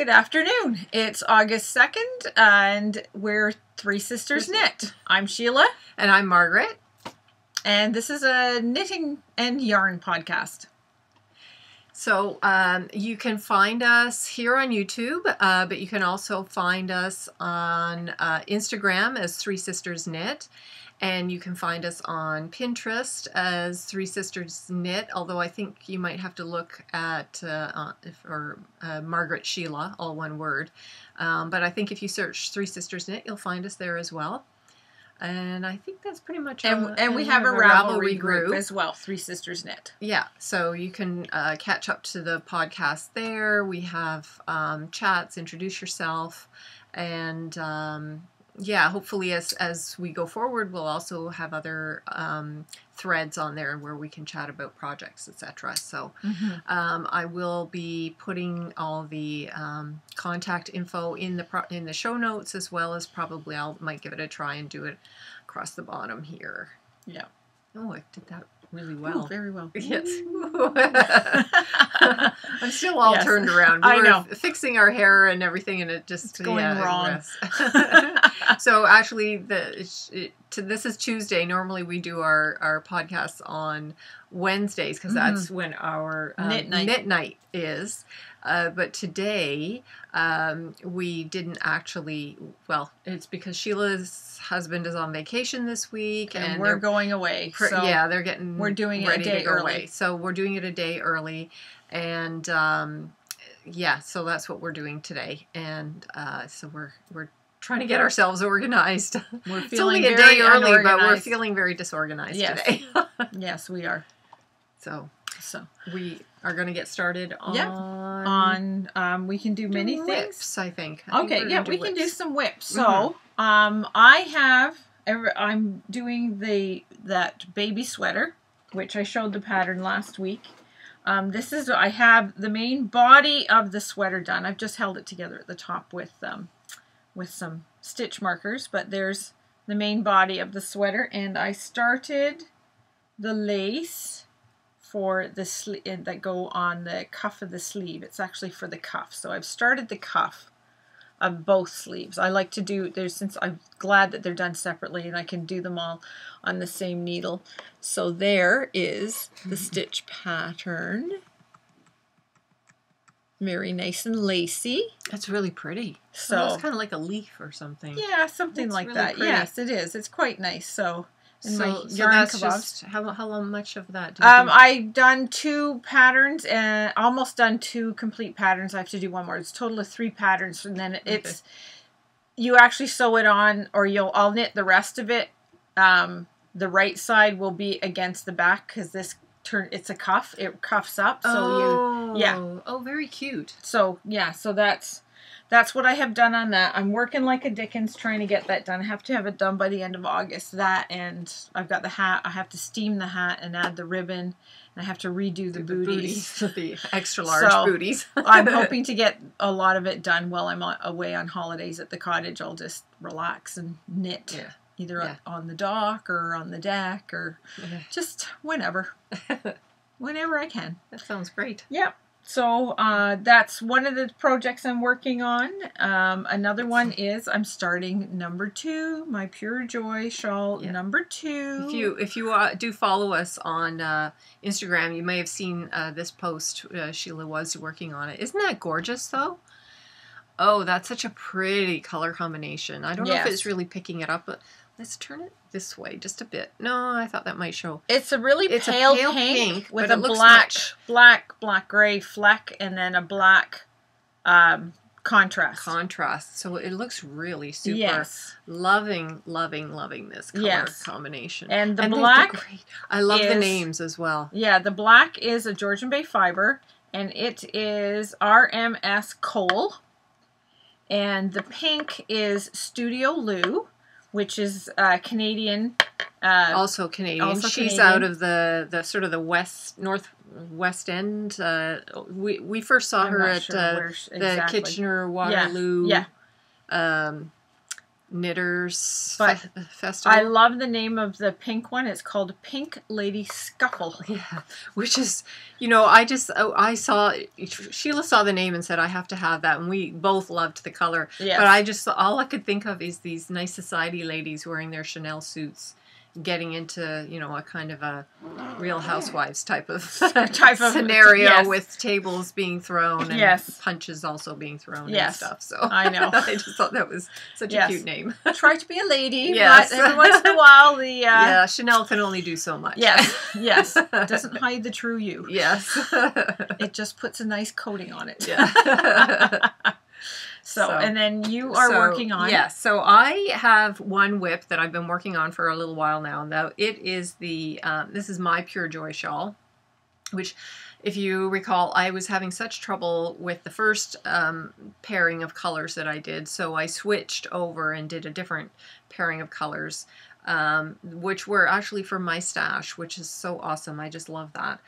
Good afternoon. It's August 2nd, and we're Three Sisters Knit. I'm Shelagh, And I'm Margaret. and this is a knitting and yarn podcast. So um, you can find us here on YouTube, uh, but you can also find us on uh, Instagram as Three Sisters Knit. And you can find us on Pinterest as Three Sisters Knit, although I think you might have to look at uh, if, or uh, Margaret Shelagh, all one word. Um, but I think if you search Three Sisters Knit, you'll find us there as well. And I think that's pretty much And, uh, and we have a Ravelry group group. as well, Three Sisters Knit. Yeah, so you can uh, catch up to the podcast there. We have um, chats, introduce yourself, and um, yeah, hopefully as as we go forward, we'll also have other um, threads on there where we can chat about projects, etc. So um, I will be putting all the um, contact info in the pro- in the show notes as well as probably I'll might give it a try and do it across the bottom here. Yeah. Oh, I did that really Ooh, well. very well. Yes. I'm still all Yes. turned around. We I were know. fixing our hair and everything, and it just It's going yeah, wrong. so actually, the it, to, this is Tuesday. Normally, we do our our podcasts on Wednesdays because that's when our um, Knit night. knit night is. Uh, but today um, we didn't actually. Well, it's because Shelagh's husband is on vacation this week, and, and, we're going away. Pr- so yeah, they're getting we're doing it a day early. away. So we're doing it a day early, and um, yeah, so that's what we're doing today. And uh, so we're we're trying to get ourselves organized. we're it's feeling only a day early, but we're feeling very disorganized Yes. today. Yes, we are. so So we are going to get started on Yeah, on um, we can do many things. WIPs, I think. I Okay, we're yeah, we can do WIPs. some WIPs. So, um, I have I'm doing the that baby sweater, which I showed the pattern last week. Um, this is I have the main body of the sweater done. I've just held it together at the top with um, with some stitch markers, but there's the main body of the sweater, and I started the lace for the sle- uh, that go on the cuff of the sleeve. It's actually for the cuff. So I've started the cuff of both sleeves. I like to do there's since I'm glad that they're done separately and I can do them all on the same needle. So there is the stitch pattern. Very nice and lacy. That's really pretty. So it's kind of like a leaf or something. yeah, something That's like really that. pretty. Yes, it is. It's quite nice. So and so, that's kebabs. just how how much of that? Do you Um, do? I've done two patterns and almost done two complete patterns. I have to do one more. It's a total of three patterns, and then it's you actually sew it on, or you'll I'll knit the rest of it. Um, the right side will be against the back because this turn it's a cuff. It cuffs up, so you oh, yeah. Oh, very cute. so yeah. So that's that's what I have done on that. I'm working like a Dickens trying to get that done. I have to have it done by the end of August. That and I've got the hat. I have to steam the hat and add the ribbon. And I have to redo the, The booties. the extra large So, booties. I'm hoping to get a lot of it done while I'm away on holidays at the cottage. I'll just relax and knit, Yeah. either Yeah. on the dock or on the deck or just whenever, whenever I can. that sounds great. Yep. So uh, that's one of the projects I'm working on. Um, another one is I'm starting number two, my Pure Joy shawl Yeah. number two. If you if you uh, do follow us on uh, Instagram, you may have seen uh, this post. Uh, Shelagh was working on it. Isn't that gorgeous though? Oh, that's such a pretty color combination. I don't know if it's really picking it up, but let's turn it this way just a bit. No, I thought that might show. It's a really It's a pale, pale pink, pink, with a black, much- black, black gray fleck, and then a black um, contrast. Contrast, so it looks really super. Yes, Loving, loving, loving this color Yes. combination. and the And black. I love the names as well. Yeah, the black is a Georgian Bay fiber, and it is RMS Coal. And the pink is Studio Loo, which is uh, Canadian. Uh, also Canadian. also She's Canadian. out of the the sort of the west north west end. Uh, we we first saw I'm her at sure uh, the exactly. Kitchener Waterloo. Yeah. Um, knitters But fe- festival. I love the name of the pink one. It's called Pink Lady Scuffle. Yeah, which is, you know, I just oh, I saw Shelagh saw the name and said I have to have that, and we both loved the color. Yes. But I just all I could think of is these nice society ladies wearing their Chanel suits, getting into you know a kind of a Real Housewives type of Type of- scenario yes. with tables being thrown and Yes. punches also being thrown and stuff. So I know. I just thought that was such Yes. a cute name. Try to be a lady, Yes. but every once in a while the uh, yeah, Chanel can only do so much. yes, yes, doesn't hide the true you. yes. It just puts a nice coating on it. yeah. So, So- and then you are So, working on Yes. So I have one WIP that I've been working on for a little while now. Though it is the um, this is my Pure Joy shawl, which, if you recall, I was having such trouble with the first um, pairing of colors that I did, so I switched over and did a different pairing of colors. Um, which were actually from my stash, which is so awesome. I just love that.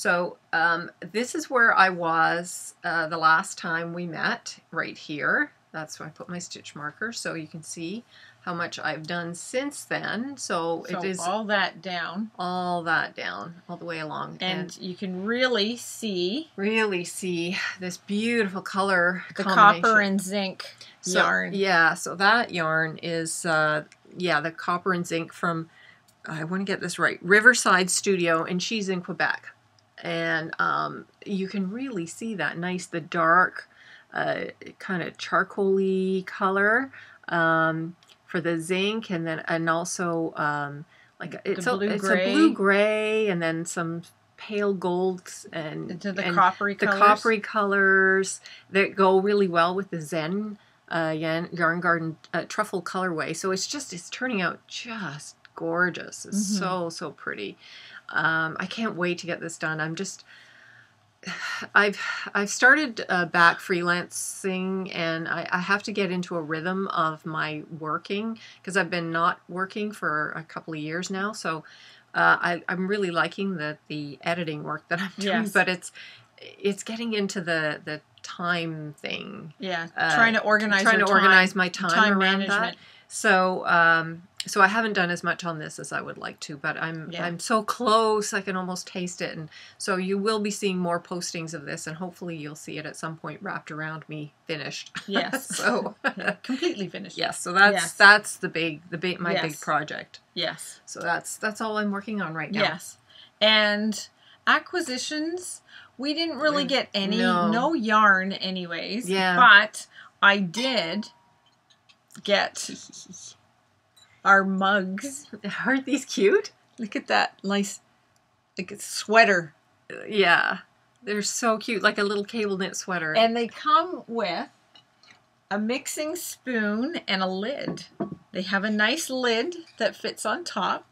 So um, this is where I was uh, the last time we met, right here. That's where I put my stitch marker, so you can see how much I've done since then. So, so it is all that down, all that down, all the way along, and you can really see really see this beautiful color the combination. copper and zinc So, yarn. Yeah, so that yarn is, uh, yeah, the copper and zinc from, I want to get this right, Riverside Studio, and she's in Quebec. And um, you can really see that nice, the dark, uh, kind of charcoaly color um, for the zinc, and then and also um, like it's a blue it's gray. a blue gray, and then some pale golds and into the and coppery the colors. coppery colors that go really well with the Zen uh, yarn, yarn garden uh, truffle colorway. So it's just it's turning out just gorgeous. It's Mhm. so so pretty. Um, I can't wait to get this done. I'm just I've I've started uh, back freelancing and I, I have to get into a rhythm of my working because I've been not working for a couple of years now. So uh, I, I'm really liking the the editing work that I'm doing, Yes. but it's it's getting into the the time thing. Yeah, Uh, trying to organize. trying to time- organize my time, time around management. that. So um, so I haven't done as much on this as I would like to, but I'm Yeah. I'm so close I can almost taste it, and so you will be seeing more postings of this, and hopefully you'll see it at some point wrapped around me finished. Yes. so Yeah, completely finished. yes, so that's Yes. that's the big the big my big project. Yes. So that's that's all I'm working on right now. Yes. And acquisitions, we didn't really Mm, get any no. no, yarn anyways. Yeah. But I did get our mugs. Aren't these cute? Look at that nice like a sweater. Yeah, they're so cute, like a little cable knit sweater. And they come with a mixing spoon and a lid. They have a nice lid that fits on top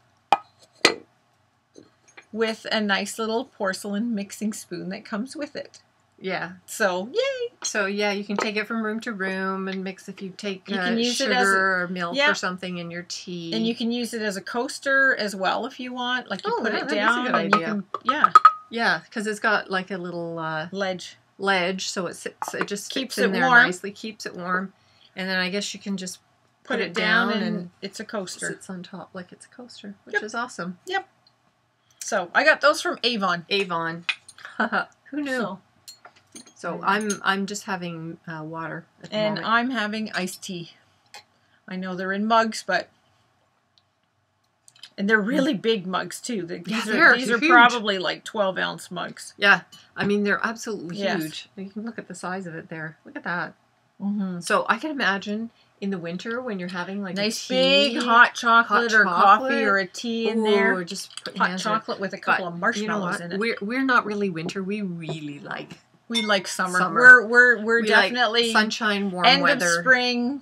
with a nice little porcelain mixing spoon that comes with it. Yeah, So, yay! So yeah, you can take it from room to room and mix if you take You uh, can use it sugar as a- or milk yeah. or something in your tea. And you can use it as a coaster as well if you want. Like you Oh, put that- it that is a down good idea. can yeah, yeah, because it's got like a little uh, ledge. ledge, so it sits. It just Keeps it there warm. nicely, keeps it warm, and then I guess you can just Put, Put it, it down, down and, and it's a coaster. sits on top like it's a coaster, which Yep. is awesome. Yep. So I got those from Avon. Avon, who knew? So, So, I'm I'm just having uh, water at the and moment. I'm having iced tea. I know they're in mugs, but and they're really big mugs too. The- Yeah, These they're are these are huge. probably like twelve ounce mugs. yeah, I mean they're absolutely Yes. huge. You can look at the size of it there. Look at that. Mm-hmm. So I can imagine in the winter when you're having like a Nice tea, big hot chocolate or coffee or a tea in Ooh, there. or just Hot in chocolate with a couple But of marshmallows you know in it. We're we're not really winter. We really like We like summer. Summer. We're we're we're we like definitely sunshine, warm end weather. of spring,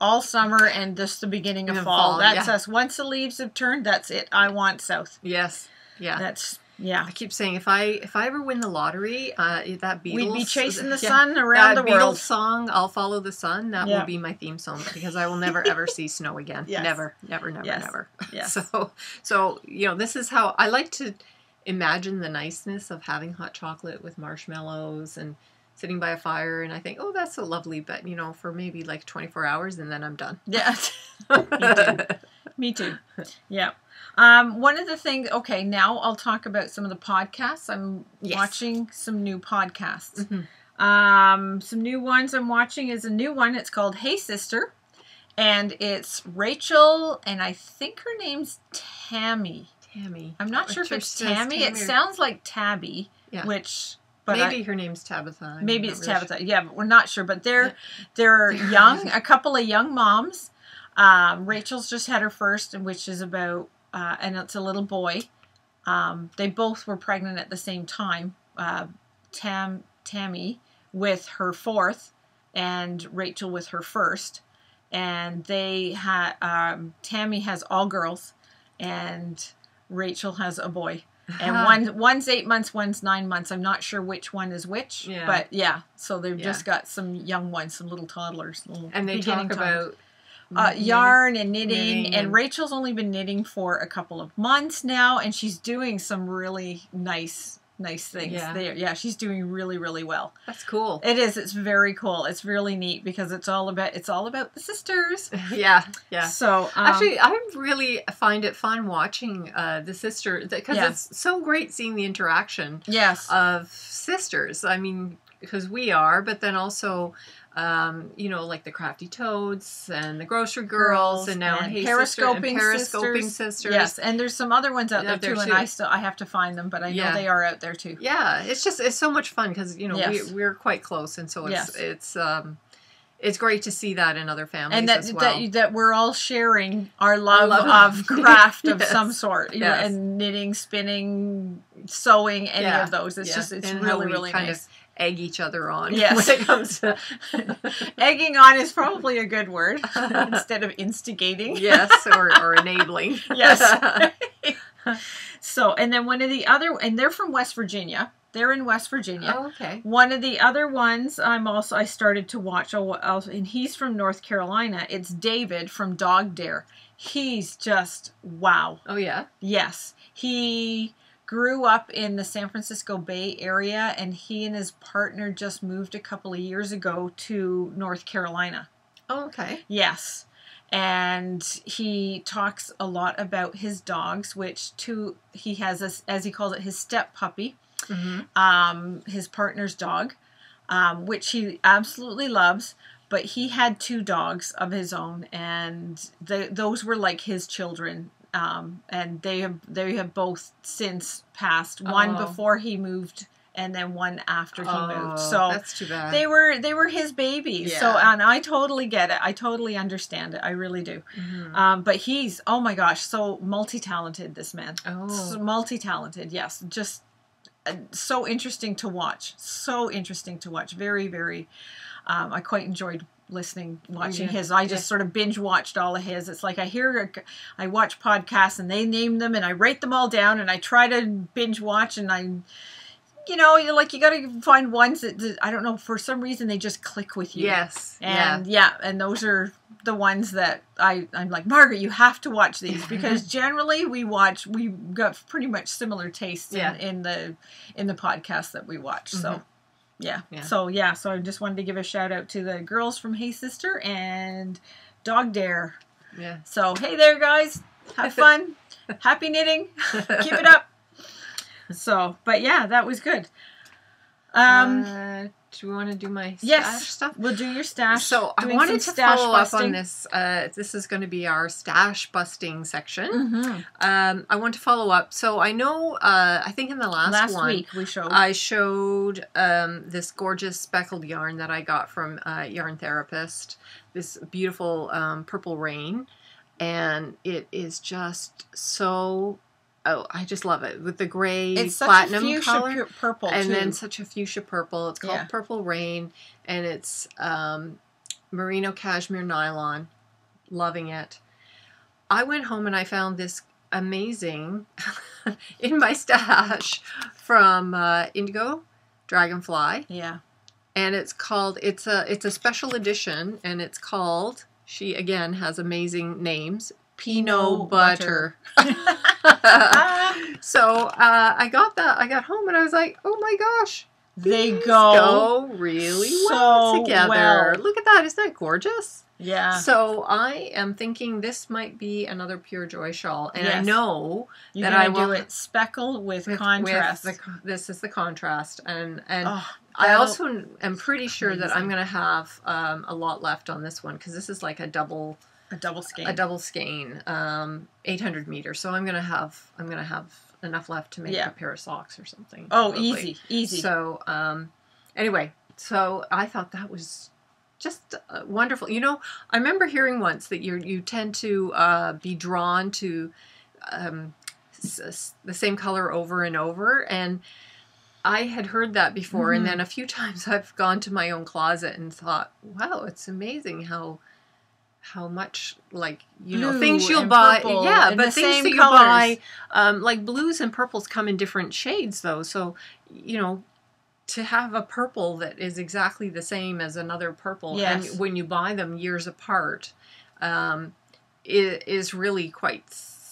all summer, and just the beginning of fall. fall, That's yeah. us. Once the leaves have turned, that's it. I want south. Yes, yeah. That's yeah. I keep saying if I if I ever win the lottery, uh, that Beatles We'd be chasing the yeah, sun around the Beatles world. song, "I'll Follow the Sun." That Yeah. will be my theme song because I will never ever see snow again. Yes. Never, never, never, Yes. never. Yes. So, so you know, this is how I like to imagine the niceness of having hot chocolate with marshmallows and sitting by a fire, and I think, oh, that's so lovely, but you know, for maybe like 24 hours, and then I'm done. Yeah. Me too. Yeah. Um, one of the things, okay, now I'll talk about some of the podcasts. I'm Yes. watching some new podcasts. Mhm. Um, some new ones I'm watching is a new one. It's called Hey Sister. And it's Rachel, and I think her name's Tammy. Tammy. I'm not sure if it's says Tammy. It sounds like Tabby, Yeah. which, but I- maybe her name's Tabitha. Maybe it's really Tabitha. Yeah, but we're not sure. But they're Yeah. they're young, a couple of young moms. Um, Rachel's just had her first, which is about, uh, and it's a little boy. Um, they both were pregnant at the same time. Uh, Tam Tammy with her fourth, and Rachel with her first. And they had um, Tammy has all girls, and Rachel has a boy and one one's eight months, one's nine months. I'm not sure which one is which, Yeah. but yeah. So they've Yeah. just got some young ones, some little toddlers, little and they talk toddlers. about uh, yarn and knitting, knitting and, and- Rachel's only been knitting for a couple of months now, and she's doing some really nice, nice things. Yeah. There, yeah, she's doing really, really well. That's cool. It is. It's very cool. It's really neat because it's all about it's all about the sisters. yeah, yeah. So um, Actually, I really find it fun watching uh, the sister because Yeah. it's so great seeing the interaction yes, of sisters. I mean, because we are, but then also, um, you know, like the Crafty Toads and the Grocery Girls, and now and Hey Sister and periscoping, Periscoping sisters. sisters. Yes, and there's some other ones out Yeah, there there too, and. I still I have to find them, but I know they are out there too. Yeah, it's just it's so much fun because you know Yes. we we're quite close, and so it's Yes. it's um it's great to see that in other families And that as well. that that we're all sharing our love, love of craft of Yes. some sort, you know, and knitting, spinning, sewing, any Yeah. of those. It's Yeah. just it's And really really nice. of egg each other on Yes. when it comes to Egging on is probably a good word instead of instigating. yes or, or enabling Yes. So, and then one of the other, and they're from West Virginia. They're in West Virginia. oh, okay One of the other ones I'm also I started to watch, oh, and he's from North Carolina. It's David from DogDare. He's just wow. oh yeah Yes, he grew up in the San Francisco Bay Area, and he and his partner just moved a couple of years ago to North Carolina. oh, okay Yes. And he talks a lot about his dogs, which two he has as, as he calls it his step puppy, hmm um, his partner's dog, um, which he absolutely loves. But he had two dogs of his own, and the, those were like his children. Um, and they have they have both since passed. One Oh. before he moved, and then one after he oh, moved. So that's too bad they were they were his babies. So and I totally get it. I totally understand it. I really do. Mhm. Um, but he's oh my gosh, so multi talented. This man, oh so multi talented. Yes, just uh, so interesting to watch. So interesting to watch. Very very. Um, I quite enjoyed listening, watching Yeah, his. I just yeah. sort of binge watched all of his. It's like I hear, I watch podcasts and they name them and I write them all down and I try to binge watch and I, you know, you like you got to find ones that, that I don't know for some reason they just click with you. yes And yeah. and those are the ones that I I'm like Margaret, you have to watch these because generally we watch we got pretty much similar tastes Yeah. in, in the in the podcast that we watch. So Mhm. Yeah. Yeah. So yeah, so I just wanted to give a shout out to the girls from Hey Sister and DogDare. yeah yeah So hey there guys, have fun, happy knitting, keep it up. So, but yeah, that was good. Um, uh, do we want to do my yes, stash stuff we'll do your stash. so I wanted to follow up on this. Uh, this is going to be our stash busting section. Mhm. Um, I want to follow up. So I know. Uh, I think in the last, Last one, week we showed. I showed um, this gorgeous speckled yarn that I got from uh, Yarn Therapist. This beautiful um, purple rain, and it is just so. Oh, I just love it with the gray it's such platinum a fuchsia color, pu- purple and too. then such a fuchsia purple. It's called Yeah. Purple Rain, and it's um, merino cashmere nylon. Loving it. I went home and I found this amazing in my stash from uh, Indigo Dragonfly, yeah. and it's called. It's a it's a special edition, and it's called. She again has amazing names. Pinot Pinot butter. Ah, so uh, I got that. I got home and I was like, oh my gosh, They go, go really well together. well. Look at that. Isn't that gorgeous? yeah. So I am thinking this might be another Pure Joy shawl. And I know You're that I will- do it speckled with, with, contrast. with the, this is the contrast. And, and oh, I also am pretty sure that I'm going to have um, a lot left on this one because this is like a double a double skein. a double skein, um, 800 meters. So I'm gonna have I'm gonna have enough left to make Yeah. a pair of socks or something. oh, probably. easy, easy. So um, anyway, so I thought that was just uh, wonderful. You know, I remember hearing once that you you tend to uh, be drawn to um, the same color over and over and. I had heard that before, Mhm. and then a few times I've gone to my own closet and thought, "Wow, it's amazing how how much like you know things you'll buy yeah but the things same that you colors. buy um, like blues and purples come in different shades though so you know to have a purple that is exactly the same as another purple Yes. and when you buy them years apart um, it is really quite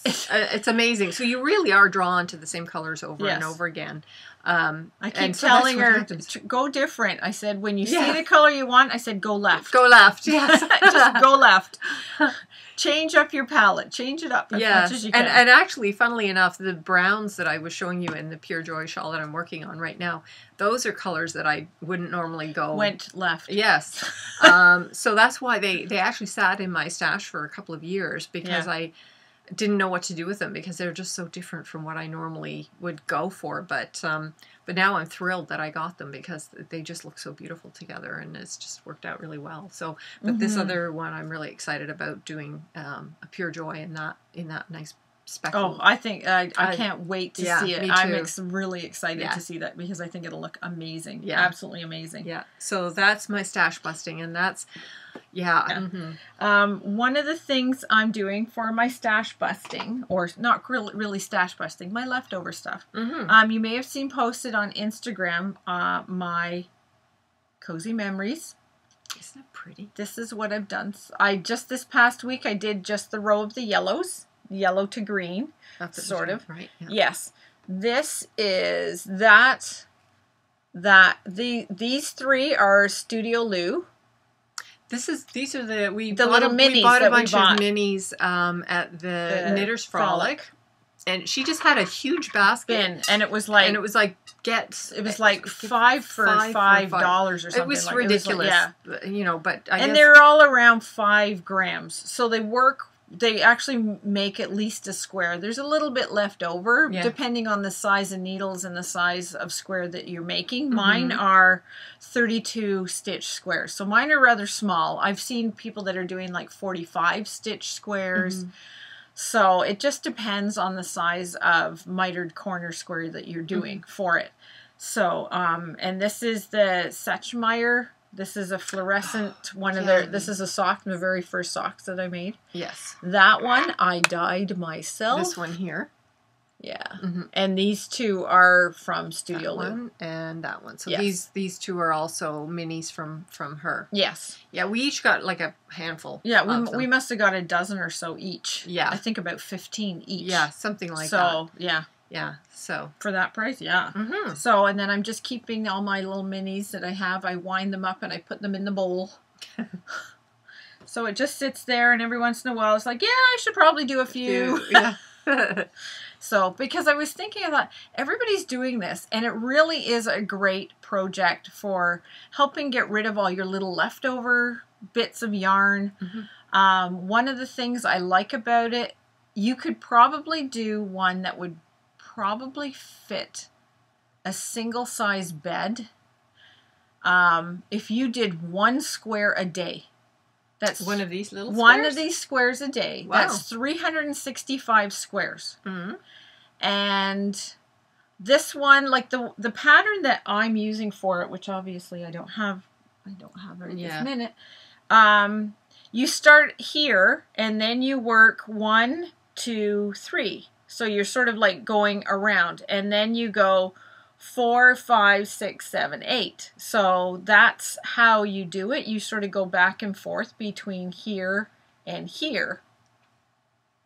it's amazing so you really are drawn to the same colors over and over again um, I keep so telling her go different. I said when you Yeah. see the color you want, I said go left. go left yes Just go left. Change up your palette. Change it up as yeah, much as you can. and and actually, funnily enough, the browns that I was showing you in the Pure Joy shawl that I'm working on right now, those are colors that I wouldn't normally go. went left. Yes, um, so that's why they they actually sat in my stash for a couple of years because Yeah. I didn't know what to do with them because they're just so different from what I normally would go for. But um, but now I'm thrilled that I got them because they just look so beautiful together and it's just worked out really well. So, but this Mhm. other one I'm really excited about doing um, a pure joy in that in that nice Oh. I think I, I I- can't wait to yeah, see it. I'm ex- really excited Yeah. to see that because I think it'll look amazing. Yeah. Absolutely amazing. yeah, so that's my stash busting, and that's yeah. Yeah. mhm. Um, one of the things I'm doing for my stash busting, or not really, really stash busting, my leftover stuff. Mhm. Um, you may have seen posted on Instagram uh, my cozy memories. Isn't that pretty? This is what I've done. I just this past week I did just the row of the yellows, yellow to green. That's Sort of. right. Yeah. Yes, this is that. That the these three are Studio Loo. This is these are the we The bought little a, minis we bought a bunch bought. of minis um, at the, The Knitters Frolic, and she just had a huge basket, Bin, and it was like and it was like get it was like five for five five dollars or something. It was like, ridiculous, yeah, you know. But I and guess, they're all around five grams, so they work. They actually make at least a square. There's a little bit left over, Yeah. depending on the size of needles and the size of square that you're making. Mhm. Mine are 32 stitch squares, so mine are rather small. I've seen people that are doing like 45 stitch squares. Mhm. So it just depends on the size of mitered corner square that you're doing for it. So, um, and this is the Setchmeyer. This is a fluorescent one of their. This is a sock, the very first socks that I made. yes, That one I dyed myself. this one here, yeah. Mhm. And these two are from Studio Loo. one, and that one. So Yes. these these two are also minis from from her. Yes. Yeah, we each got like a handful. Yeah, we, we must have got a dozen or so each. Yeah. I think about 15 each. yeah something like that. so, yeah, Yeah, so. for that price, yeah. hmm So, and then I'm just keeping all my little minis that I have. I wind them up and I put them in the bowl. so it just sits there, and every once in a while, it's like, yeah, I should probably do a few. Yeah. So, because I was thinking, I thought everybody's doing this, and it really is a great project for helping get rid of all your little leftover bits of yarn. Mhm. Um, one of the things I like about it, you could probably do one that would probably fit a single size bed. Um, if you did one square a day, that's one of these little squares one squares? of these squares a day. Wow. That's 365 squares. Mhm. And this one, like the the pattern that I'm using for it, which obviously I don't have, I don't have it Yeah. this minute. Um, you start here, and then you work one, two, three. So you're sort of like going around, and then you go four, five, six, seven, eight. So that's how you do it. You sort of go back and forth between here and here.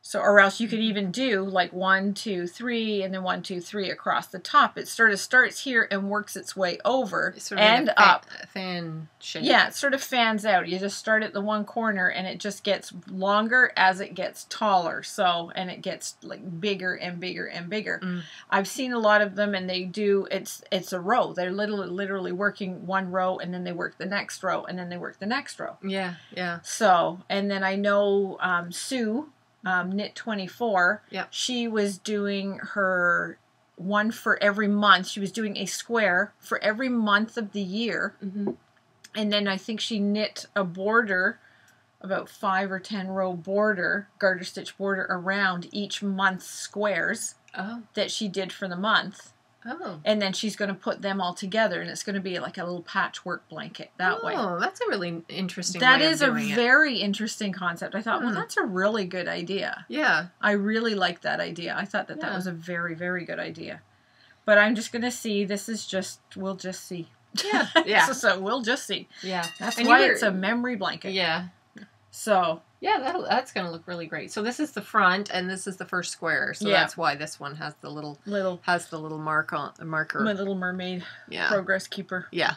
So, or else you could even do like one, two, three, and then one, two, three across the top. It sort of starts here and works its way over sort of and fa- up. fan shape. Yeah, it sort of fans out. You just start at the one corner and it just gets longer as it gets taller. So, and it gets like bigger and bigger and bigger. Mm. I've seen a lot of them and they do it's it's a row. They're literally literally working one row and then they work the next row and then they work the next row. Yeah, yeah. So, and then I know um, Sue, um, Knit 24, Yep. she was doing her one for every month. She was doing a square for every month of the year. Mm-hmm. And then I think she knit a border, about five or ten row border, garter stitch border around each month's squares Oh, that she did for the month. Oh. And then she's going to put them all together and it's going to be like a little patchwork blanket that way. Oh, that's a really interesting. That is a it. very interesting concept. I thought, well, Hmm. that's a really good idea. Yeah. I really like that idea. I thought that that was a very, very good idea. But I'm just going to see. This is just, we'll just see. Yeah. Yeah. so, so we'll just see. Yeah. That's And why were- it's a memory blanket. Yeah. So, Yeah, that, that's going to look really great. So this is the front, and this is the first square. So Yeah. that's why this one has the little little, has the little mark on the marker. my little mermaid yeah, progress keeper. yeah.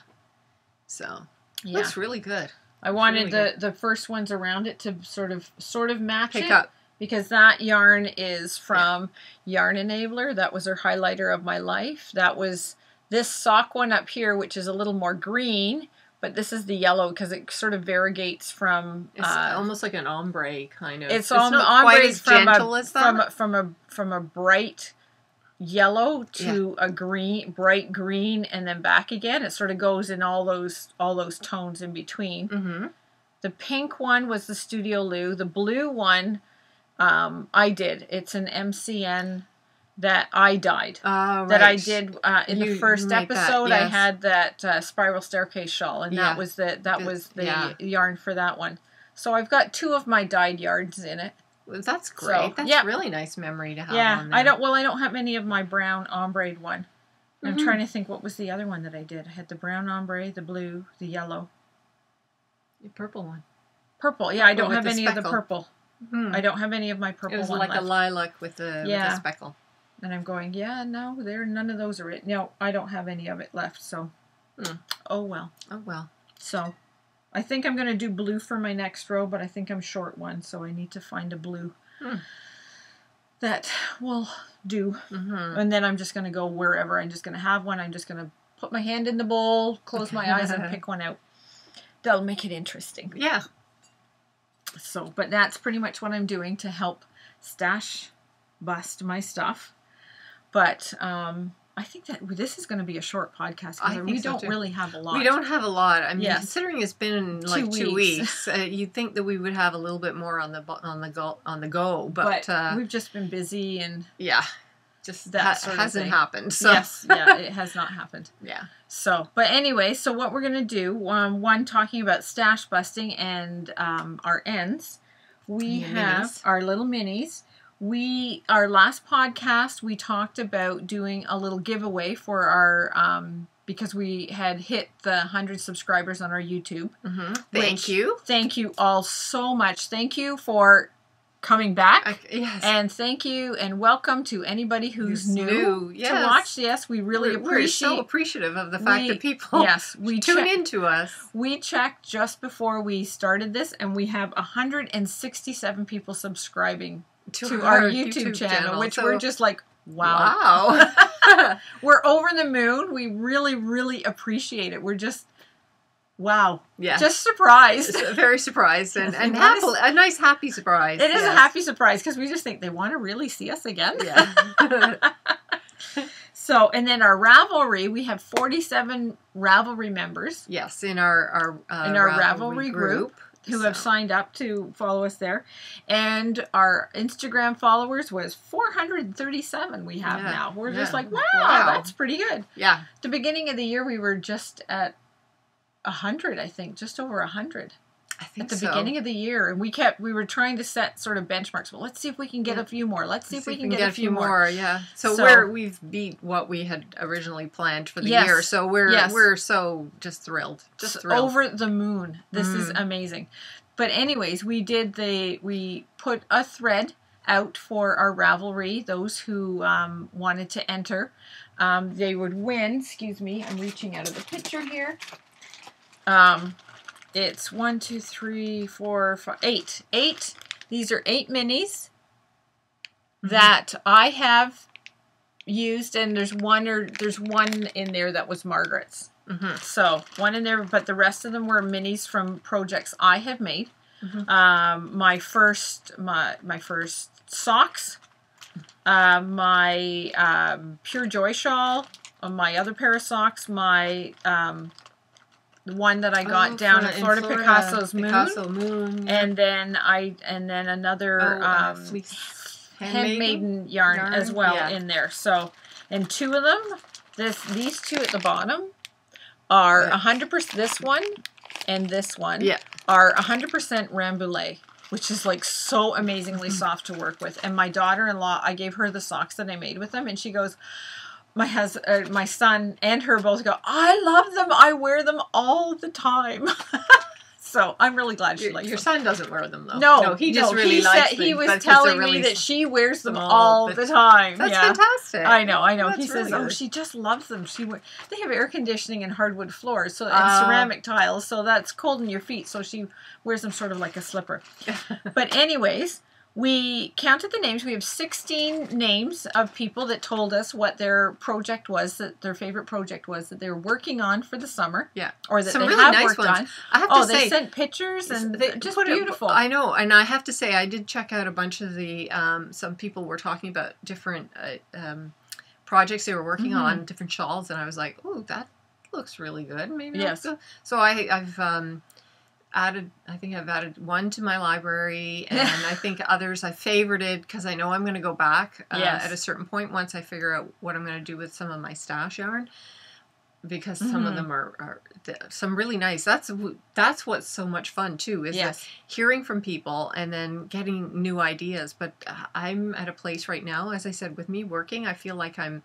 So Yeah. looks really good. I wanted really the, the first ones around it to sort of, sort of match Pick it. up. because that yarn is from Yarn Enabler. That was her highlighter of my life. That was this sock one up here, which is a little more green, but this is the yellow because it sort of variegates from. It's uh, almost like an ombre kind of. it's all not quite ombre as from gentle a, as that. from a, from a from a bright yellow to a green, bright green, and then back again. It sort of goes in all those all those tones in between. mm-hmm. The pink one was the Studio Loo. The blue one, um, I did. It's an MCN that I dyed. Uh, That I did uh, in You- the first made that, episode. I had that uh, spiral staircase shawl, and Yeah. that was the that was the yeah. yarn for that one. So I've got two of my dyed yards in it. Well, That's great. That's yeah. really nice memory to have. yeah, I don't. Well, I don't have any of my brown ombre one. I'm Mhm. trying to think what was the other one that I did. I had the brown ombre, the blue, the yellow, The purple one. purple. Yeah, I don't have any of the speckle. purple. Hmm. I don't have any of my purple It was like left. a lilac with a, with Yeah. a speckle. And I'm going, yeah, no, there, none of those are it. No, I don't have any of it left. So, Hmm. oh well. Oh well. So, I think I'm gonna do blue for my next row, but I think I'm short one, so I need to find a blue Hmm. that will do. Mm-hmm. And then I'm just gonna go wherever. I'm just gonna have one. I'm just gonna put my hand in the bowl, close my eyes, and pick one out. That'll make it interesting. Yeah. So, but that's pretty much what I'm doing to help stash bust my stuff. But um, I think that this is going to be a short podcast because we so, don't too. really have a lot. We don't have a lot. I mean, Yes. considering it's been like Two two, weeks. weeks, uh, you'd think that we would have a little bit more on the on the go on the go, but, but uh, we've just been busy and yeah, just that ha- sort hasn't thing. happened. So yes, yeah, it has not happened. yeah, So, but anyway, so what we're gonna do, um, one talking about stash busting and um, our ends, we have minis. our little minis. We our last podcast we talked about doing a little giveaway for our um, because we had hit the hundred subscribers on our YouTube. hmm thank Which- you. Thank you all so much. Thank you for coming back. Yes, and thank you and welcome to anybody who's, Who's new, new, to watch. Yes, we really we're, we're appreciate so appreciative of the fact we- that people Yes, we tune check- into us. We checked just before we started this, and we have 167 people subscribing to, our, YouTube, channel, which so- we're just like, wow. wow. we're over the moon. We really, really appreciate it. We're just, wow, yeah, just surprised. Very surprised and, Yes, and happy, a nice happy surprise. It is a happy surprise because we just think they want to really see us again. Yeah. So, and then our Ravelry, we have 47 Ravelry members yes, in our our uh, In our Ravelry group who have signed up to follow us there. And our Instagram followers was 437 we have Yeah, now. We're just like, wow, Wow. that's pretty good. Yeah, the beginning of the year, we were just at 100, I think, just over 100 I think at the so. beginning of the year. And we kept, we were trying to set sort of benchmarks. Well, let's see if we can get Yeah. a few more. Let's see if we can get, a few more. more. Yeah. So, So- we're we've beat what we had originally planned for the Yes. year. So we're Yes. we're so just thrilled, just just thrilled. over the moon. This is Mm. amazing. But anyways, we did the we put a thread out for our Ravelry. Those who um, wanted to enter, um, they would win. Excuse me, I'm reaching out of the picture here. Um, it's one, two, three, four, five, eight. Eight. These are eight minis that I have used, and there's one or there's one in there that was Margaret's. Mhm. So one in there, but the rest of them were minis from projects I have made. Mhm. Um, my first my my first socks, uh, my um, pure joy shawl, uh, my other pair of socks, my um, one that I got Oh, down at in Florida, Picasso's moon, Picasso moon. and then I and then another oh, uh, um, fleece. handmaiden yarn, yarn? as well Yeah. in there. So, and two of them, this these two at the bottom are a hundred percent. This one and this one Yeah. are a hundred percent rambouillet, which is like so amazingly soft to work with. And my daughter-in-law, I gave her the socks that I made with them, and she goes. My husband, uh, my son, and her both go. I love them. I wear them all the time. so I'm really glad she Your, likes your them. son doesn't wear them though. No, no he just no, really he likes said, them. He was but 'cause they're telling really me that she wears them all the time. That's yeah. fantastic. I know, I know. That's he says, really "Oh, she just loves them." She we- they have air conditioning and hardwood floors, so and Ah. ceramic tiles, so that's cold in your feet. So she wears them sort of like a slipper. But anyways, we counted the names. We have 16 names of people that told us what their project was, that their favorite project was that they're working on for the summer. Yeah. Or that Some they really have nice worked ones. on. I have Oh, to say. they sent pictures and they just put it- beautiful. I know, and I have to say, I did check out a bunch of the. Um, some people were talking about different uh, um, projects they were working Mhm. on, different shawls, and I was like, "Oh, that looks really good." Maybe Yes. So I, I've um, added. I think I've added one to my library, and I think others I favorited because I know I'm going to go back uh, Yes. at a certain point once I figure out what I'm going to do with some of my stash yarn. Because some of Mhm. them are, are some really nice. That's that's what's so much fun too. Is yes. hearing from people and then getting new ideas. But uh, I'm at a place right now, as I said, with me working, I feel like I'm.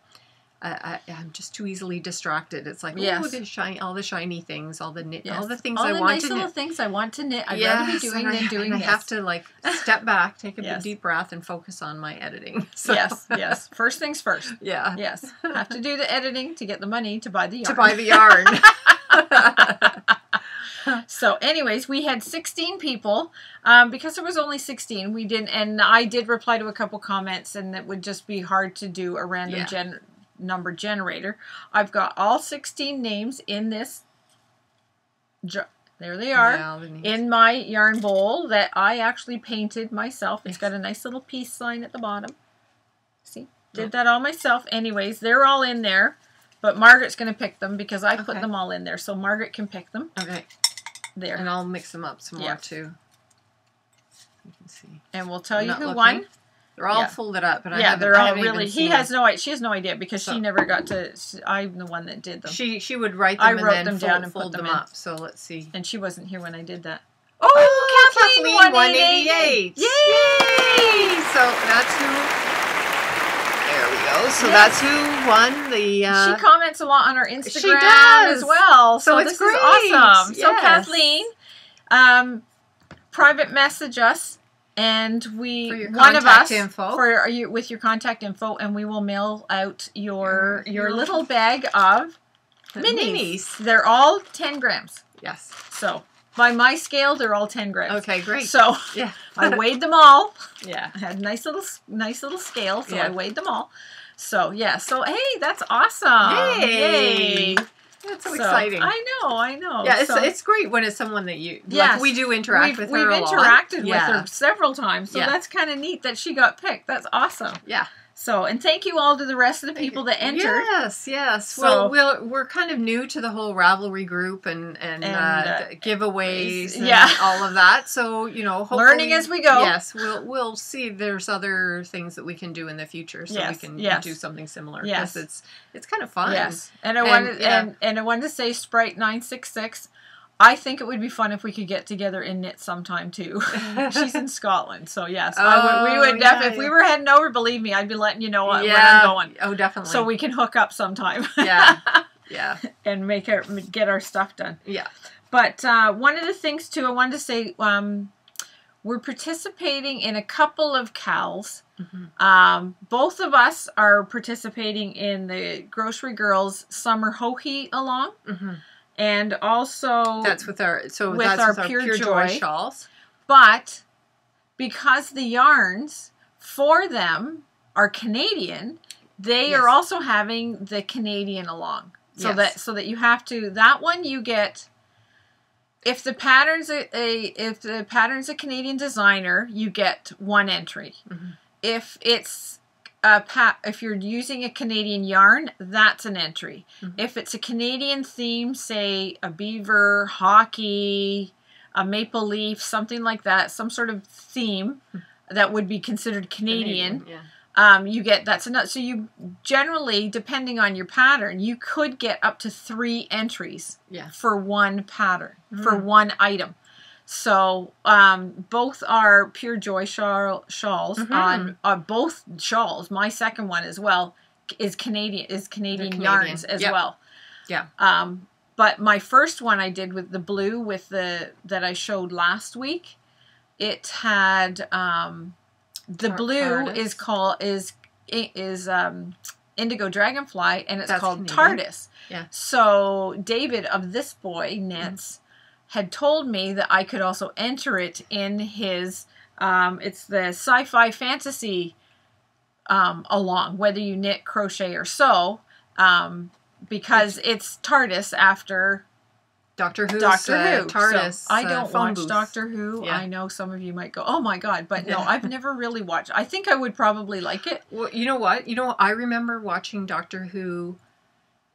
I, I, I'm just too easily distracted. It's like, Yes. oh, the shiny, all the shiny things, all the knit, Yes. all the things All I the want nice to little knit. things I want to knit. I'd rather be doing and I, than doing I have to like step back, take a Yes. deep breath, and focus on my editing. So, Yes, yes. First things first. yeah. Yes. Have to do the editing to get the money to buy the yarn. To buy the yarn. So, anyways, we had 16 people. Um, because there was only 16, we didn't, and I did reply to a couple comments, and it would just be hard to do a random Yeah. gen- number generator. I've got all 16 names in this. There they are. Yeah, all the names. In my yarn bowl that I actually painted myself. It's got a nice little peace sign at the bottom. See? Did Yeah. that all myself. Anyways, they're all in there. But Margaret's going to pick them because I put them all in there. So Margaret can pick them. okay, There. and I'll mix them up some more too. You can see. And we'll tell I'm you who looking. won. They're all Yeah. folded up, but yeah, they're all really. He has them. no. i- She has no idea because So- she never got to. I'm the one that did them, She she would write them I and wrote then them fold, down and put fold them them in. up. So let's see. and she wasn't here when I did that. Oh, Kathleen, 188. 188. Yay! So that's who. There we go. So that's who won the. Uh, she comments a lot on our Instagram does. as well. So, So it's this great. is awesome. So Kathleen, um, private message us, and we one of us info. for you with your contact info, and we will mail out your Your- your little bag of the minis. minis. They're all ten grams. Yes. So by my scale, they're all ten grams. Okay. Great. So yeah. I weighed them all. yeah. I had a nice little nice little scale, so Yeah. I weighed them all. So yeah, so hey, that's awesome! Yay. That's so, So, exciting. I know, I know. yeah, it's, So it's great when it's someone that you Yes. like. We do interact we've, with we've her a lot. interacted yeah. with her several times, so Yeah. that's kind of neat that she got picked. That's awesome. Yeah. So and thank you all to the rest of the people that entered. Yes, yes. So- well, we're we're kind of new to the whole Ravelry group and and, And, uh, uh, giveaways, and yeah. all of that. So you know, hopefully, Learning as we go. Yes, we'll we'll see. There's other things that we can do in the future, so Yes, we can yes. do something similar. Yes. it's it's kind of fun. Yes, and I And, wanted yeah. and, and I wanted to say Sprite nine six six. I think it would be fun if we could get together and knit sometime too. She's in Scotland, so yes, I would, we Oh, would yeah, if we were heading over. Believe me, I'd be letting you know what, yeah. where I'm going, Oh, definitely. so we can hook up sometime yeah, yeah, and make our get our stuff done. yeah. But uh, one of the things too, I wanted to say, um, we're participating in a couple of CALs. Mhm. Um, both of us are participating in the Grocery Girls Summer Hohi along, Mhm. And also That's with our so With that's our with our Pure pure, Joy. joy. shawls. But because the yarns for them are Canadian, they Yes. are also having the Canadian along. So Yes. that so that you have to that one you get if the pattern's a, a if the pattern's a Canadian designer, you get one entry. Mhm. If it's a pa- if you're using a Canadian yarn, that's an entry. Mhm. If it's a Canadian theme, say a beaver, hockey, a maple leaf, something like that, some sort of theme that would be considered Canadian, Yeah. um, you get that's enough. So you generally, depending on your pattern, you could get up to three entries Yeah. for one pattern for Mm. one item. So um, both are pure joy shawl, shawls Mhm. on both shawls. My second one as well is Canadian is Canadian, Canadian. yarns as Yep. well. Yeah. Um, but my first one I did with the blue with the that I showed last week, it had um, the blue TARDIS. is called is is um, indigo dragonfly and it's That's called Canadian. TARDIS. Yeah. So David of this boy knits had told me that I could also enter it in his um, it's the sci-fi fantasy um, along whether you knit crochet or sew um, because it's TARDIS after Doctor Who. Doctor uh, Who. TARDIS. So I uh, don't phone watch booth. Doctor Who. Yeah. I know some of you might go, "Oh my god," but no, I've never really watched. I think I would probably like it. Well, you know what? You know, I remember watching Doctor Who.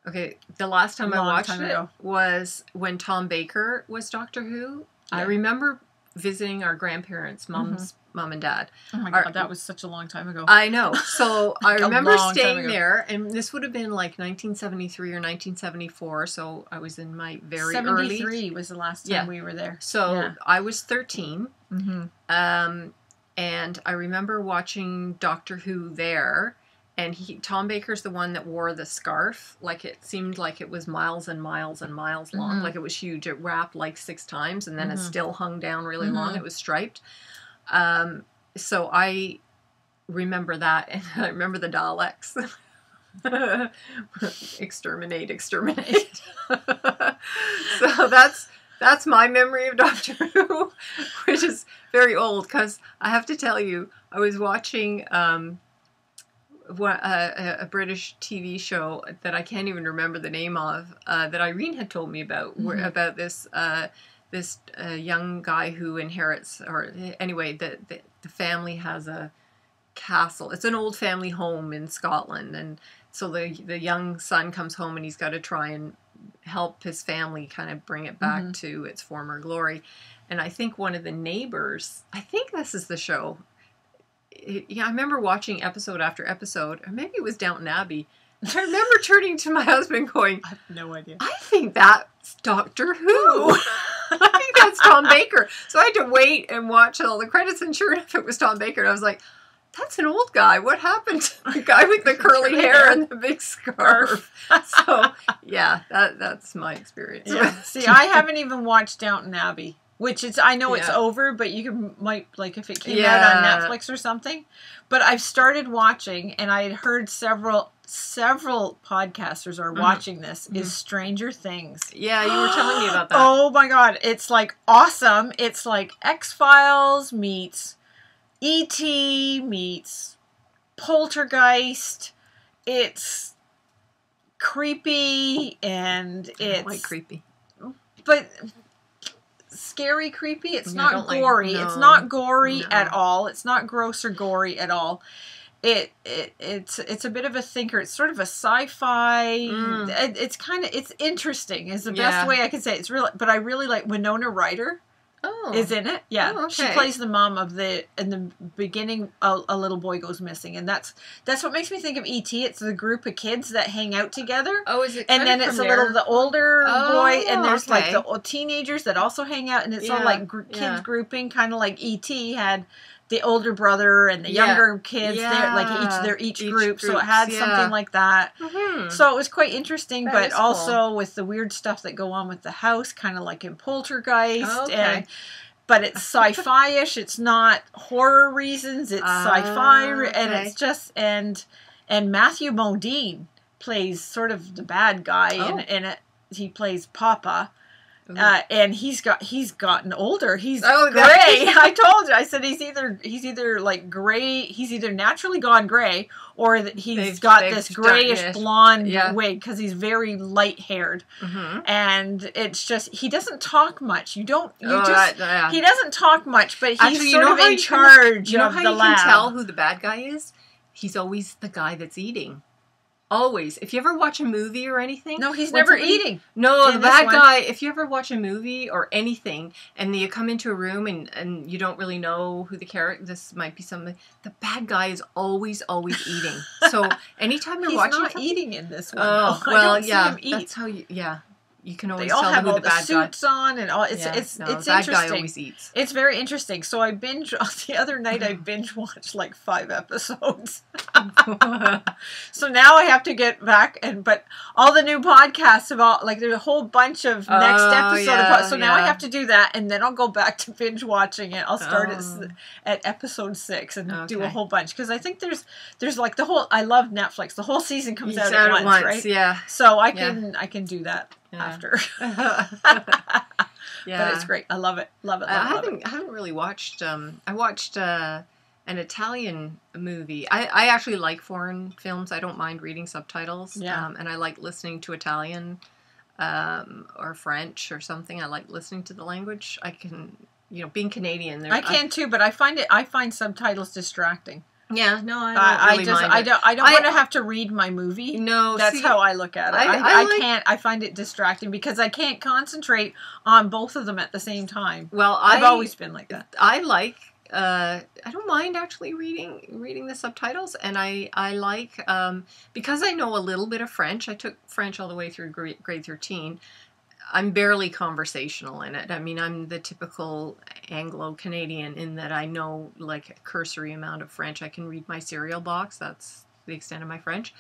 Okay, the last time I watched time it ago. was when Tom Baker was Doctor Who. I remember visiting our grandparents, mom's mom and dad. Oh my Our- god, that was such a long time ago. I know. So I remember staying there, and this would have been like 1973 or 1974. So I was in my very early. Seventy-three was the last time Yeah. we were there. So Yeah. I was 13. Mm-hmm. Um, and I remember watching Doctor Who there, and he Tom Baker's the one that wore the scarf. Like it seemed like it was miles and miles and miles long. Mhm. Like it was huge. It wrapped like six times, and then it Mhm. still hung down really long. Mhm. It was striped. Um, so I remember that, and I remember the Daleks. exterminate, exterminate. so that's that's my memory of Doctor Who, which is very old because I have to tell you, I was watching um, a, a British TV show that I can't even remember the name of uh, that Irene had told me about, Mhm. about this uh, this uh, young guy who inherits, or anyway, the, the the family has a castle. It's an old family home in Scotland, and so the the young son comes home and he's got to try and help his family kind of bring it back Mhm. to its former glory. And I think one of the neighbors, I think this is the show. Yeah, I remember watching episode after episode, or maybe it was Downton Abbey. I remember turning to my husband going, I have no idea. I think that's Doctor Who. I think that's Tom Baker. So I had to wait and watch all the credits, and sure enough, it was Tom Baker. And I was like, that's an old guy. What happened to the guy with the curly hair. and the big scarf? so yeah, that that's my experience. Yeah. See, I haven't even watched Downton Abbey, which is I know it's over, but you can might like if it came out on Netflix or something. But I've started watching, and I had heard several several podcasters are Mhm. watching this. Mhm. Is Stranger Things? yeah, you were telling me about that. Oh my god, it's like awesome. It's like X Files meets E.T. meets Poltergeist. It's creepy and I it's don't like creepy. but scary creepy it's Yeah, not don't like- gory it's not gory No. at all it's not gross or gory at all it, it it's it's a bit of a thinker it's sort of a sci-fi Mm. it, it's kind of it's interesting is the Yeah. best way i can say it. it's really but i really like winona ryder Oh, is in it? Yeah. Oh, she plays the mom of the in the beginning a, a little boy goes missing and that's that's what makes me think of E.T. it's the group of kids that hang out together. Oh, is it? and then it's a little the older Oh, boy and there's like the teenagers that also hang out and it's all like gr- kids yeah. grouping kind of like E.T. had the older brother and the Yeah. younger kids they're like each they're each, Each group so it had yeah. something like that Mhm. so it was quite interesting That but is cool. also with the weird stuff that go on with the house kind of like in poltergeist Oh, okay. and but it's sci-fi-ish. It's not horror reasons. It's sci-fi, re- and it's just and and Matthew Modine plays sort of the bad guy in Oh. in it. He plays Papa. Uh, and he's got he's gotten older. He's Oh, gray. I told you. I said he's either he's either like gray. He's either naturally gone gray, or that he's They've- got they've this grayish blonde Yeah. wig because he's very light haired, Mhm. and it's just he doesn't talk much. You don't. You Oh, just. that- yeah. He doesn't talk much, but he's Actually, sort know of in can- charge You know how the you lab. can tell who the bad guy is? He's always the guy that's eating. Always. If you ever watch a movie or anything, no, he's never somebody- eating. No, the bad one. guy. If you ever watch a movie or anything, and you come into a room and, and you don't really know who the character, this might be something. The bad guy is always always eating. So anytime you're He's watching, not something- eating in this one. oh well, yeah, him eat. that's how you. Yeah, you can always They all tell have all the the, bad guy. suits on and all. It's Yeah, it's no, it's interesting. guy always eats. It's very interesting. So I binge the other night. I binge watched like five episodes. So now I have to get back and but all the new podcasts about like there's a whole bunch of next Oh, episode. yeah, of, so now I have to do that and then I'll go back to binge watching it. I'll start at, Oh. at episode six and do a whole bunch because I think there's there's like the whole I love Netflix. The whole season comes It's out, at once, right? Yeah. So I Yeah. can I can do that Yeah. after. yeah. But it's great. I love it. Love it. Love, I it, love it. haven't I haven't really watched um I watched uh an Italian movie. I, I actually like foreign films. I don't mind reading subtitles. Yeah. Um, and I like listening to Italian um, or French or something. I like listening to the language. I can, you know, being Canadian. there- I can too, but I find it. I find subtitles distracting. Yeah, no, I don't I, really I just. I don't. I don't I- want to have to read my movie. No, That's see, how I look at it. I- I, like- can't. I find it distracting because I can't concentrate on both of them at the same time. Well, I've always been like that. I like uh I don't mind actually reading reading the subtitles and I I like um because I know a little bit of French. I took French all the way through grade, grade 13. I'm barely conversational in it. I mean, I'm the typical Anglo-Canadian in that I know like a cursory amount of French. I can read my cereal box. That's the extent of my French.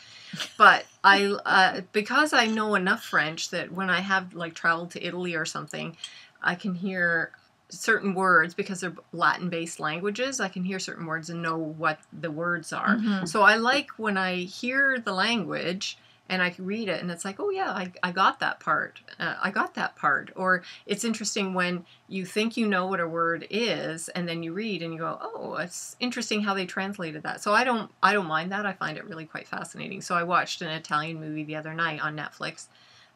But I uh, because I know enough French that when I have like traveled to Italy or something, I can hear certain words because they're Latin based languages. I can hear certain words and know what the words are. Mhm. So I like when I hear the language and I can read it and it's like, oh yeah, I, I got that part. Uh, I got that part. Or it's interesting when you think you know what a word is and then you read and you go, oh, it's interesting how they translated that. So I don't I don't mind that. I find it really quite fascinating. So I watched an Italian movie the other night on Netflix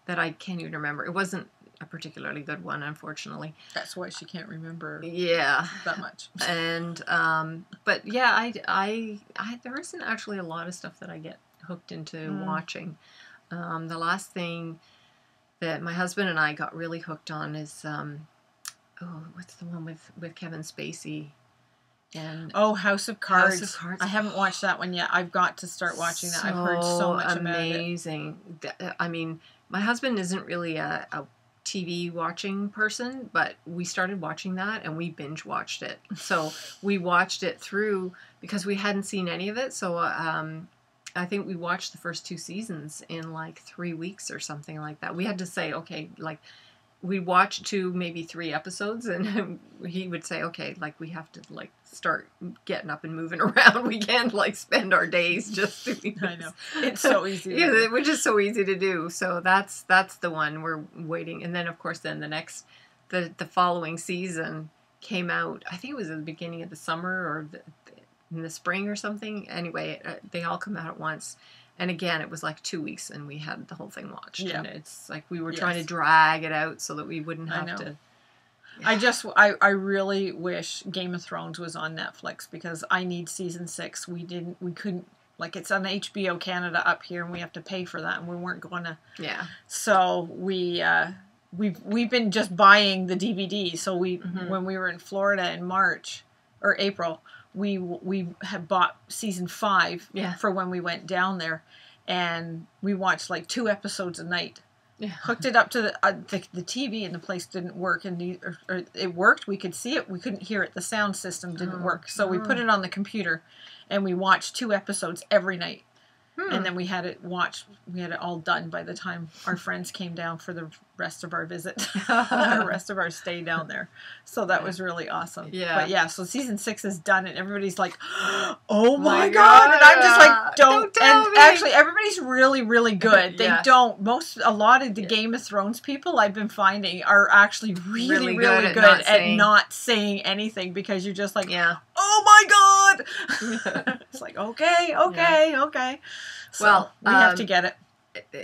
that I can't even remember. It wasn't a particularly good one, unfortunately. That's why she can't remember Yeah that much. and um but yeah I, I i there isn't actually a lot of stuff that i get hooked into Mm. watching um the last thing that my husband and i got really hooked on is um oh what's the one with with kevin spacey and Oh, House of Cards. House of Cards. I haven't watched that one yet. I've got to start watching that. I've heard so much about it. amazing i mean my husband isn't really a, a TV watching person, but we started watching that and we binge watched it. So we watched it through because we hadn't seen any of it. So um, I think we watched the first two seasons in like three weeks or something like that. We had to say, okay, like we watched two, maybe three episodes, and he would say, okay, like we have to like start getting up and moving around. We can't like spend our days just doing. I this." know. It's so easy. yeah, which is so easy to do. So that's that's the one we're waiting, and then of course, then the next, the the following season came out. I think it was at the beginning of the summer or the, in the spring or something. Anyway, uh, they all come out at once. And again, it was like two weeks, and we had the whole thing watched. Yeah. And it's like we were trying to drag it out so that we wouldn't I have know. to. I just I, I really wish Game of Thrones was on Netflix because I need season six. We didn't we couldn't like it's on HBO Canada up here and we have to pay for that and we weren't gonna Yeah. so we uh we've we've been just buying the DVD. So we Mhm. when we were in Florida in March or April, we we had bought season five Yeah. for when we went down there, and we watched like two episodes a night. Yeah. Hooked it up to the, uh, the the TV, and the place didn't work. And the, or, or it worked. We could see it. We couldn't hear it. The sound system didn't Oh. work. So we put Oh. it on the computer, and we watched two episodes every night. Hmm. and then we had it watched. We had it all done by the time our friends came down for the rest of our visit, the rest of our stay down there. So that was really awesome. Yeah. but yeah. So season six is done, and everybody's like, "Oh my, My god!" And I'm just like, "Don't." Don't tell and me. actually, everybody's really, really good. They Yeah. don't. Most a lot of the Yeah. Game of Thrones people I've been finding are actually really, Really really, good good, at not at saying- not saying anything because you're just like, yeah. oh my god it's like okay okay okay so Well, we have um, to get it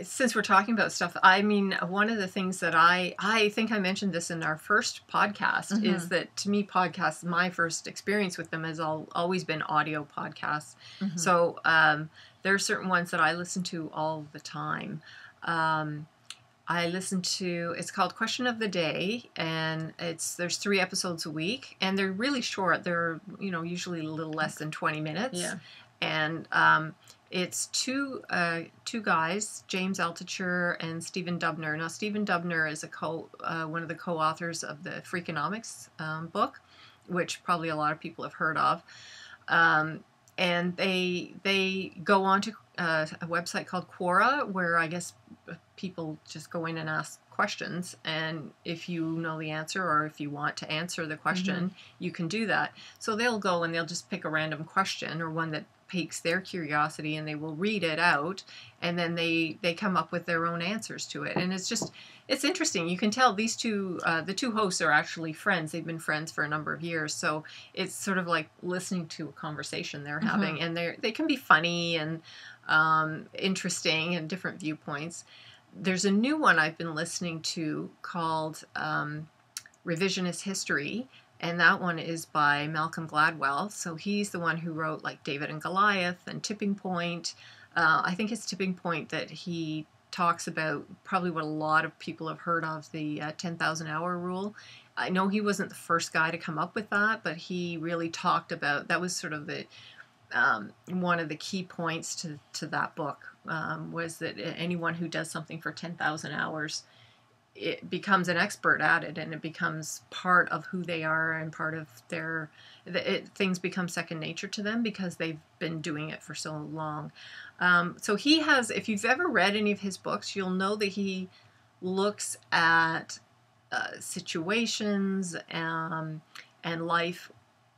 since we're talking about stuff i mean one of the things that i i think i mentioned this in our first podcast Mhm. is that to me podcasts my first experience with them has all, always been audio podcasts. Mhm. so um, there are certain ones that i listen to all the time. Um, i listen to it's called question of the day and it's there's three episodes a week and they're really short. They're you know usually a little less than 20 minutes. Yeah. And um, it's two uh, two guys, James Altucher and Stephen Dubner. Now, Stephen Dubner is a co uh, one of the co-authors of the Freakonomics um, book, which probably a lot of people have heard of. Um, and they they go on to uh, a website called Quora, where I guess people just go in and ask questions, and if you know the answer or if you want to answer the question, you can do that. So they'll go and they'll just pick a random question or one that piques their curiosity and they will read it out and then they they come up with their own answers to it. And it's just it's interesting. You can tell these two uh, the two hosts are actually friends. They've been friends for a number of years. So it's sort of like listening to a conversation they're Mhm. having and they they can be funny and um, interesting and different viewpoints. There's a new one i've been listening to called um, revisionist history and that one is by Malcolm Gladwell. So he's the one who wrote like David and Goliath and Tipping Point. Uh, I think it's Tipping Point that he talks about probably what a lot of people have heard of the uh, 10,000 hour rule. I know he wasn't the first guy to come up with that, but he really talked about that was sort of the um, one of the key points to, to that book um, was that anyone who does something for 10,000 hours it becomes an expert at it and it becomes part of who they are and part of their it, things become second nature to them because they've been doing it for so long. Um, so he has if you've ever read any of his books you'll know that he looks at uh, situations um, and life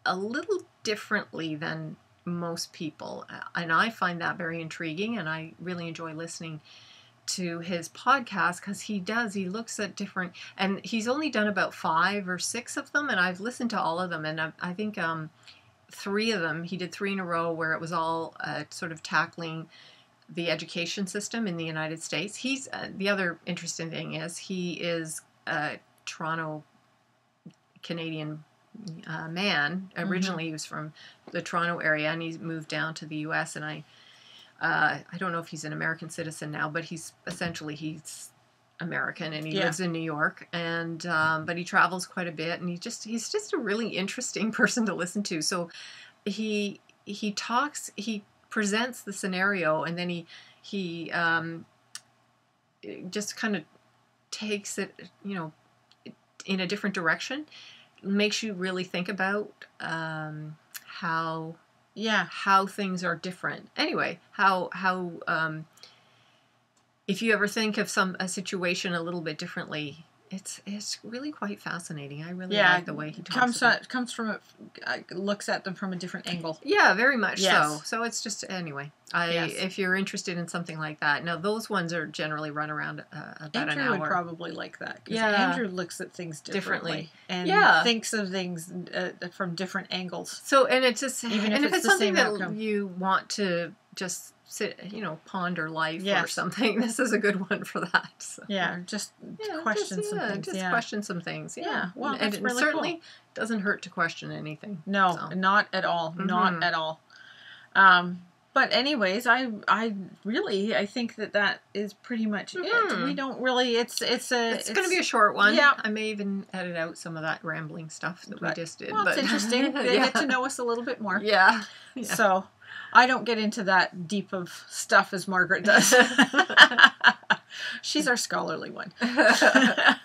a little differently than most people. And i find that very intriguing and i really enjoy listening to his podcast because he does he looks at different and he's only done about five or six of them and i've listened to all of them and i, I think um, three of them he did three in a row where it was all uh, sort of tackling the education system in the united states. He's uh, the other interesting thing is he is a toronto canadian uh, man. Originally he was from the toronto area and he's moved down to the us and i uh, I don't know if he's an American citizen now, but he's essentially he's American and he Yeah. lives in New York and um, but he travels quite a bit and he just he's just a really interesting person to listen to. So he he talks he presents the scenario and then he he um, just kind of takes it you know in a different direction makes you really think about um, how yeah how things are different. Anyway, how how um, if you ever think of some a situation a little bit differently, it's it's really quite fascinating. I really yeah like the way he talks. comes about at, comes from a, uh, looks at them from a different angle Yeah, very much so. Yes. So it's just anyway. I Yes. if you're interested in something like that. Now those ones are generally run around uh, about Andrew an would probably like that Yeah. Andrew looks at things differently, Differently. and Yeah. thinks of things uh, from different angles. So and it's just Even and if if, it's something same that outcome. you want to just sit, you know, ponder life or something, this is a good one for that. So. Yeah, just Yeah, question just, some yeah, things. Just yeah. question some things. Yeah. Yeah, well, and it really certainly doesn't hurt to question anything. No, So. not at all. Not Mhm. at all. Um, but anyways, I I really I think that that is pretty much it. Mhm. We don't really. It's it's a. It's, going to be a short one. yeah. I may even edit out some of that rambling stuff that we just did. well, but it's interesting. They yeah. get to know us a little bit more. Yeah. yeah. So, I don't get into that deep of stuff as Margaret does. She's our scholarly one.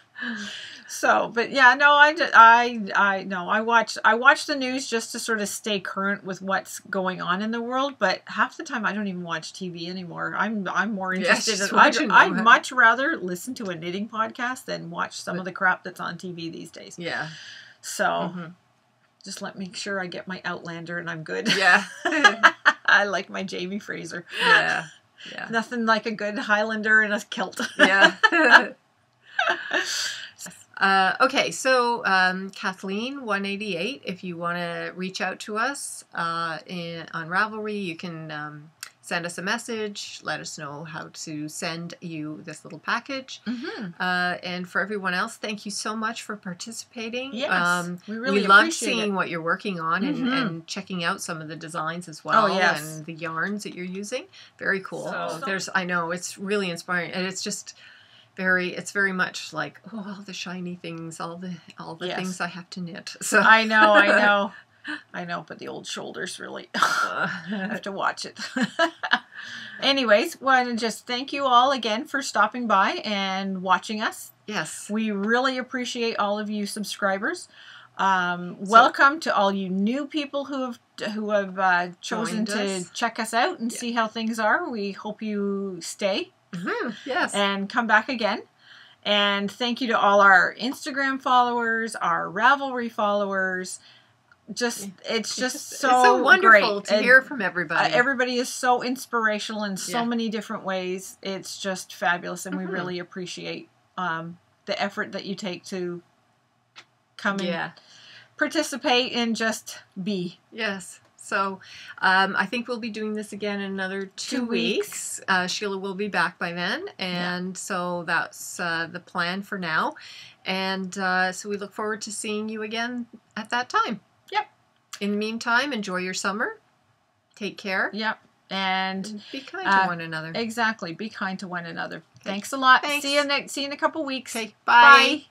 So, but yeah, no, I, I, I, no, I watch, I watch the news just to sort of stay current with what's going on in the world. But half the time, I don't even watch TV anymore. I'm, I'm more interested. in, I'd, I'd much rather listen to a knitting podcast than watch some of the crap that's on TV these days. Yeah. So, Mhm. Just let me make sure I get my Outlander and I'm good. Yeah. I like my Jamie Fraser. yeah. Yeah. Nothing like a good Highlander in a kilt. Yeah. Uh, okay, so um, Kathleen, one eighty eight. If you want to reach out to us uh, in, on Ravelry, you can um, send us a message. Let us know how to send you this little package. hmm Uh, and for everyone else, thank you so much for participating. Yes, Um, we really we love seeing it. what you're working on and, Mhm. and checking out some of the designs as well Oh, yes. and the yarns that you're using. Very cool. So- There's I know it's really inspiring and it's just very it's very much like oh all the shiny things, all the all the Yes. things I have to knit. So I know, I know, I know, but the old shoulders really have to watch it. Anyways, want to just thank you all again for stopping by and watching us. yes. We really appreciate all of you subscribers. Um, welcome to all you new people who have who have uh, chosen to us. check us out and Yeah. see how things are. We hope you stay Mhm, Yes. and come back again. And thank you to all our Instagram followers, our Ravelry followers. Just it's just so, it's so wonderful great. to And, hear from uh, everybody. everybody is so inspirational in so Yeah. many different ways. It's just fabulous, and we Mhm. really appreciate um, the effort that you take to come and yeah. participate and just be. Yes. So um, I think we'll be doing this again in another two, Two weeks. weeks. Uh, Shelagh will be back by then. And so that's uh, the plan for now. And uh, so we look forward to seeing you again at that time. In the meantime, enjoy your summer. Take care. Yep. And And be kind Uh, to one another. exactly, be kind to one another. Thanks a lot. Thanks. See you next. See you in a couple weeks. Okay. Bye. Bye.